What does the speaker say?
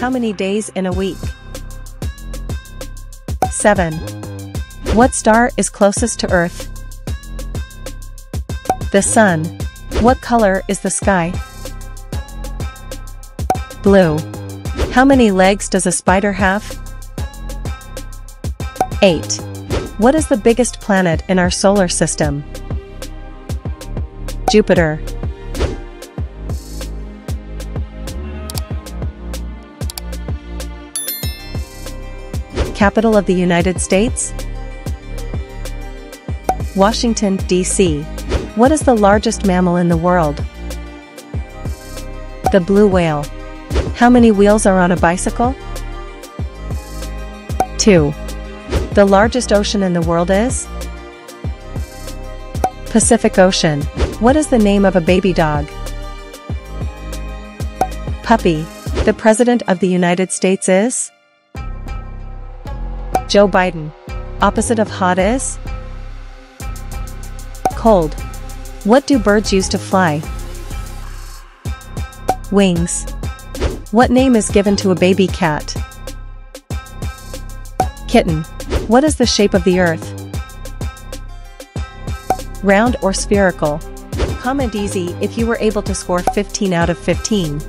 How many days in a week? 7. What star is closest to Earth? The Sun. What color is the sky? Blue. How many legs does a spider have? 8. What is the biggest planet in our solar system? Jupiter. Capital of the United States? Washington, D.C. What is the largest mammal in the world? The blue whale. How many wheels are on a bicycle? 2. The largest ocean in the world is? Pacific Ocean. What is the name of a baby dog? Puppy. The President of the United States is? Joe Biden. Opposite of hot is? Cold. What do birds use to fly? Wings. What name is given to a baby cat? Kitten. What is the shape of the earth? Round or spherical? Comment easy if you were able to score 15 out of 15.